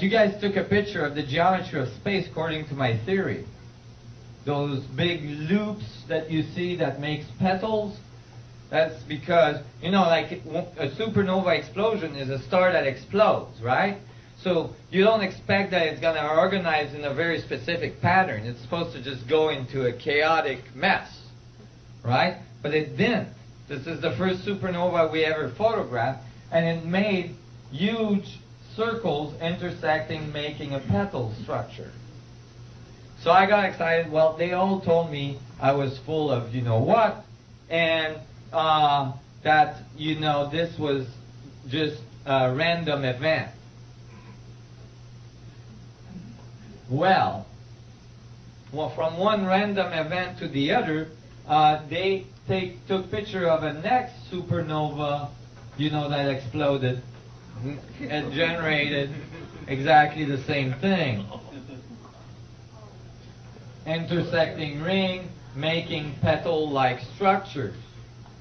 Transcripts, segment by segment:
You guys took a picture of the geometry of space according to my theory. Those big loops that you see that makes petals, that's because, you know, like a supernova explosion is a star that explodes, right? So you don't expect that it's going to organize in a very specific pattern. It's supposed to just go into a chaotic mess, right? But it didn't. This is the first supernova we ever photographed, and it made huge circles intersecting, making a petal structure. So I got excited. Well, they all told me I was full of you know what, and uh, that you know this was just a random event. Well, well, from one random event to the other, uh, they take took picture of a next supernova, you know, that exploded and generated exactly the same thing. Intersecting ring, making petal-like structures,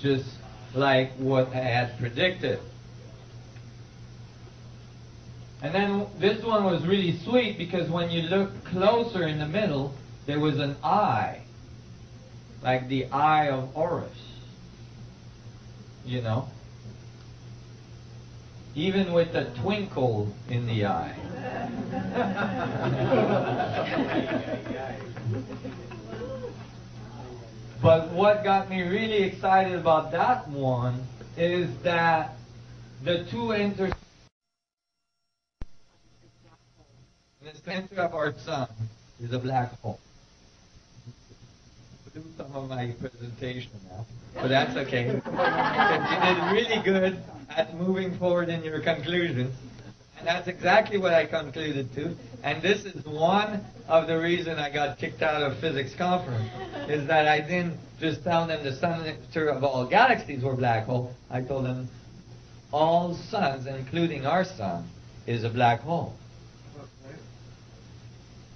just like what I had predicted. And then this one was really sweet because when you look closer in the middle, there was an eye, like the eye of Horus. You know? Even with a twinkle in the eye. but what got me really excited about that one is that the two inter the center of our sun is a black hole. Do some of my presentation now, but that's okay. you did really good at moving forward in your conclusions. And that's exactly what I concluded to. And this is one of the reason I got kicked out of physics conference, is that I didn't just tell them the center of all galaxies were black hole. I told them all suns, including our sun, is a black hole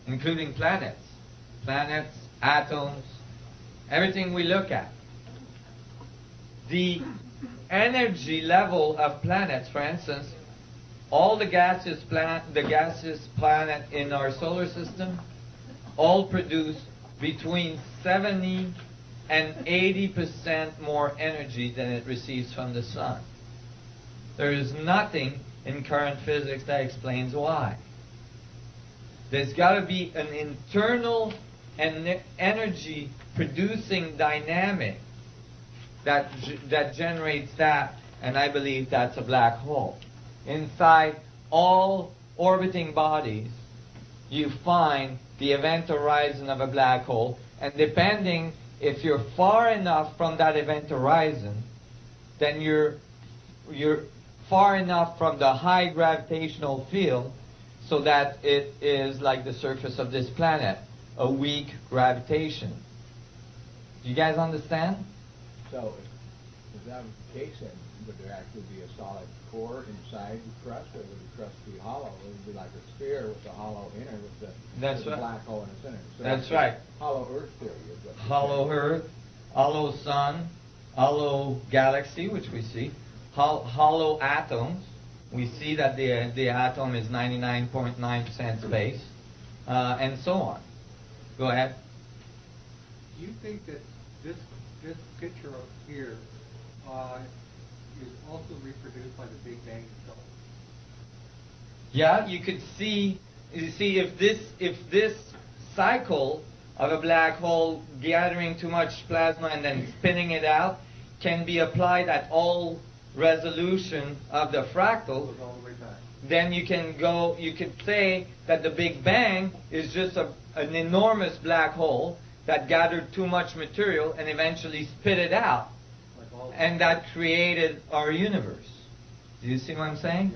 including planets. Planets, atoms, everything we look at. The energy level of planets, for instance, all the gaseous planet, the gaseous planet in our solar system, all produce between 70 and 80% more energy than it receives from the sun. There is nothing in current physics that explains why. There's got to be an internal and energy producing dynamic that that generates that, and I believe that's a black hole. Inside all orbiting bodies, you find the event horizon of a black hole, and depending if you're far enough from that event horizon, then you're you're far enough from the high gravitational field so that it is like the surface of this planet, a weak gravitation. Do you guys understand? So, if that was the case, then would there actually be a solid core inside the crust, or would the crust be hollow? It would be like a sphere with a hollow inner with the, That's with right. black hole in the center. So That's right. Hollow Earth theory is what Hollow Earth, hollow Sun, hollow galaxy, which we see, hol- hollow atoms, we see that the, the atom is 99.9% space, uh, and so on. Go ahead. Do you think that this this picture up here uh, is also reproduced by the Big Bang itself? Yeah, you could see. You see, if this if this cycle of a black hole gathering too much plasma and then spinning it out can be applied at all resolution of the fractal, the then you can go, you could say that the Big Bang is just a, an enormous black hole that gathered too much material and eventually spit it out. And that created our universe. Do you see what I'm saying?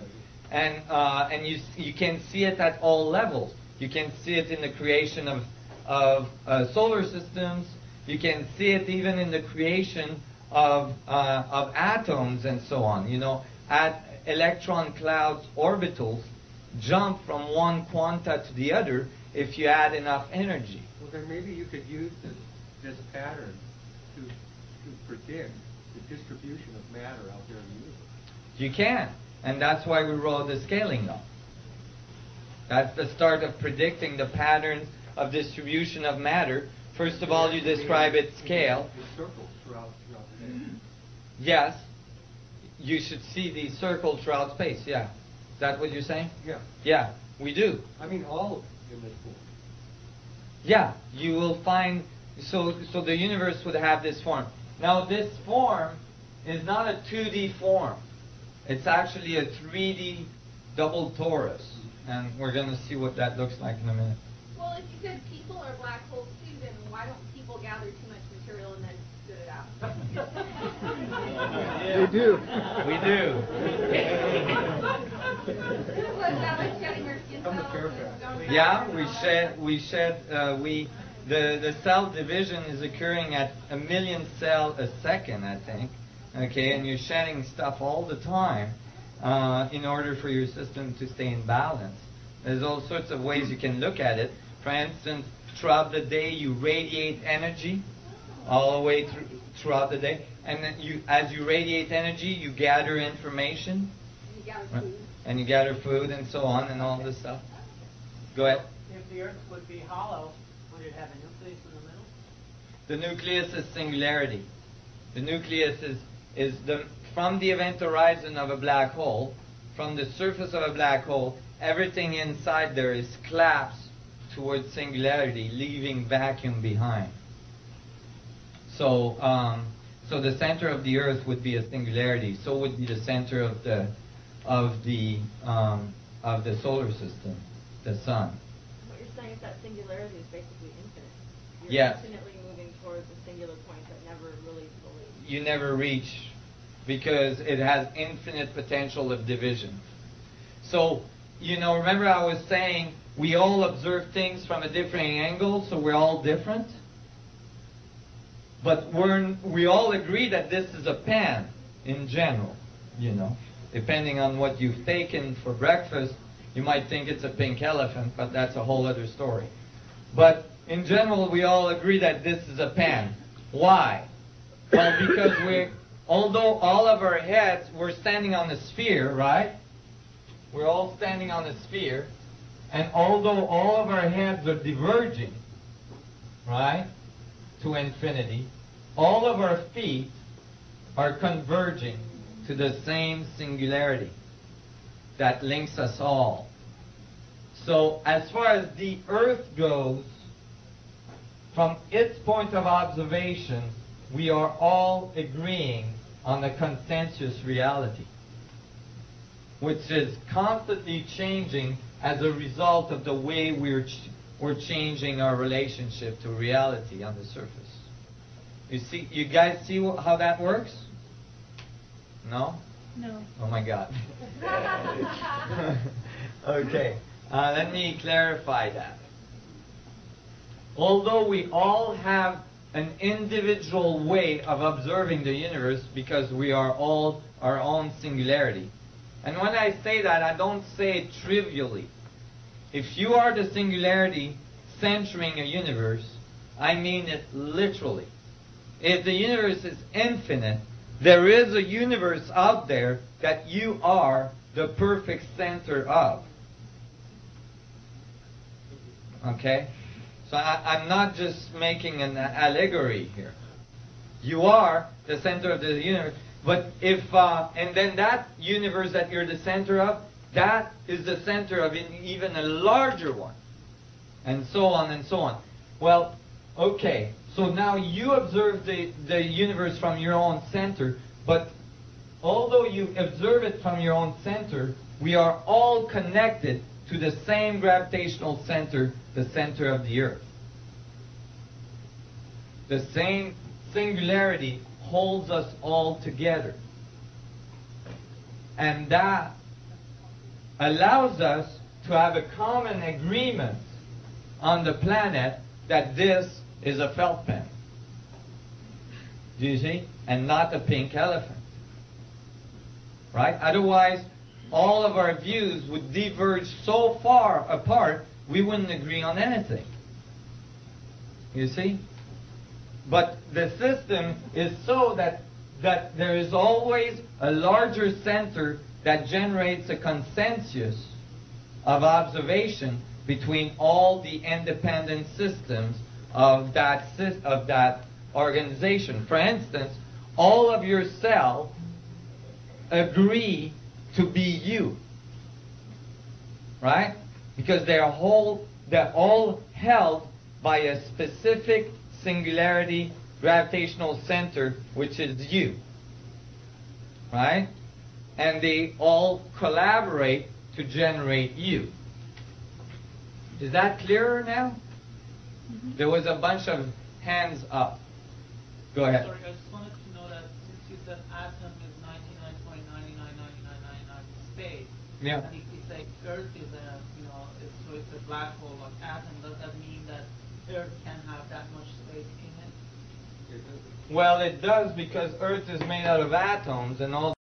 And, uh, and you, you can see it at all levels. You can see it in the creation of, of uh, solar systems. You can see it even in the creation of, uh, of atoms and so on. You know, at electron clouds orbitals jump from one quanta to the other if you add enough energy. Well, then maybe you could use this, this pattern to, to predict the distribution of matter out there in the universe. You can. And that's why we wrote the scaling law. That's the start of predicting the patterns of distribution of matter. First of all, you describe its scale. It circles throughout, throughout the. Yes, you should see these circles throughout space. Yeah. Is that what you're saying? Yeah, Yeah, we do. I mean, all in this form. Yeah, you will find so so the universe would have this form. Now this form is not a 2D form. It's actually a 3D double torus. And we're going to see what that looks like in a minute. Well, if you said people are black holes too, then why don't people gather too much material and then spit it out? They do. We do. Was that like shedding your skin Come to cells Fairfax. and going Yeah, we said we shed uh, we the the cell division is occurring at a million cell a second, I think. Okay, and you're shedding stuff all the time uh, in order for your system to stay in balance. There's all sorts of ways you can look at it. For instance, throughout the day you radiate energy all the way through, throughout the day, and then you as you radiate energy, you gather information You gather right, and you gather food and so on and all this stuff. Go ahead. If the Earth would be hollow, would it have a nucleus in the middle? The nucleus is singularity. The nucleus is, is the, from the event horizon of a black hole, from the surface of a black hole, everything inside there is collapsed towards singularity, leaving vacuum behind. So, um, so the center of the Earth would be a singularity. So would be the center of the of the um, of the solar system, the sun. What you're saying is that singularity is basically infinite. You're Yes. infinitely moving towards a singular point that never really fully. you never reach because it has infinite potential of division. So, you know, remember I was saying we all observe things from a different angle, so we're all different? But we're, we all agree that this is a pan in general, you know. Depending on what you've taken for breakfast, you might think it's a pink elephant, but that's a whole other story. But in general, we all agree that this is a pan. Why? Well, because we're, although all of our heads, we're standing on a sphere, right? We're all standing on a sphere. And although all of our heads are diverging, right, to infinity, all of our feet are converging to the same singularity that links us all. So, as far as the earth goes, from its point of observation, we are all agreeing on a consensus reality, which is constantly changing as a result of the way we're, ch- we're changing our relationship to reality on the surface. You see, you guys see how that works? No? No. Oh my God. okay, uh, let me clarify that. Although we all have an individual way of observing the universe because we are all our own singularity. And when I say that, I don't say it trivially. If you are the singularity centering a universe, I mean it literally. If the universe is infinite, there is a universe out there that you are the perfect center of. Okay? So I, I'm not just making an allegory here. You are the center of the universe. But if, uh, and then that universe that you're the center of, that is the center of an, even a larger one. And so on and so on. Well, okay. So now you observe the, the universe from your own center, but although you observe it from your own center, we are all connected to the same gravitational center, the center of the Earth. The same singularity holds us all together. And that allows us to have a common agreement on the planet that this is a felt pen. Do you see? And not a pink elephant. Right? Otherwise, all of our views would diverge so far apart, we wouldn't agree on anything. You see? But the system is so that, that there is always a larger center that generates a consensus of observation between all the independent systems of that of that organization. For instance, all of your cells agree to be you. Right? Because they're whole they're all held by a specific singularity gravitational center which is you. Right? And they all collaborate to generate you. Is that clearer now? Mm-hmm. There was a bunch of hands up. Go ahead. Sorry, I just wanted to know that since you said atom is 99.999999 space, Yeah. and if we say Earth is a, you know, it's, so it's a black hole like atom, does that mean that Earth can have that much space in it? Well, it does because Earth is made out of atoms and all